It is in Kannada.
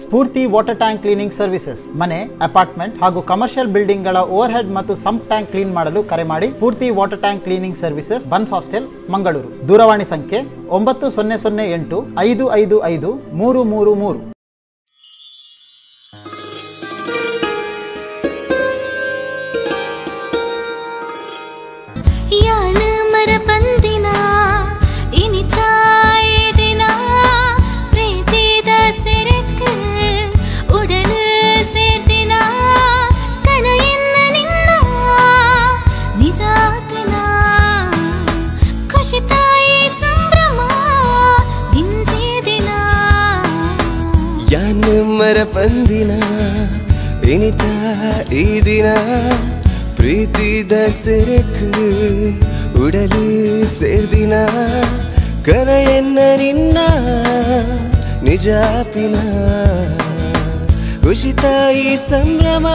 Spoorthi water tank cleaning services, ಮನೆ, ಅಪಾರ್ಟ್ಮೆಂಟ್ ಹಾಗೂ ಕಮರ್ಷಿಯಲ್ ಬಿಲ್ಡಿಂಗ್ಗಳ ಓವರ್ ಹೆಡ್ ಮತ್ತು ಸಂಪ್ ಟ್ಯಾಂಕ್ ಕ್ಲೀನ್ ಮಾಡಲು ಕರೆ ಮಾಡಿ Spoorthi water tank cleaning services, Bunts hostel, Mangaluru. ದೂರವಾಣಿ ಸಂಖ್ಯೆ ಒಂಬತ್ತು ಸೊನ್ನೆ ಸೊನ್ನೆ ಎಂಟು ಐದು ಐದು ಐದು ಮೂರು ಮೂರು ಮೂರು ಯಾನ್ ಮರ ಪಂದಿನ, ಎಣಿತ ಈ ದಿನ. ಪ್ರೀತಿ ಸೆರಕು ಉಡಲು ಸೇರ್ದಿನ ಕನ ನಿನ್ನ ನಿಜಾಪಿನ. ಖುಷಿತಾಯಿ ಸಂಭ್ರಮ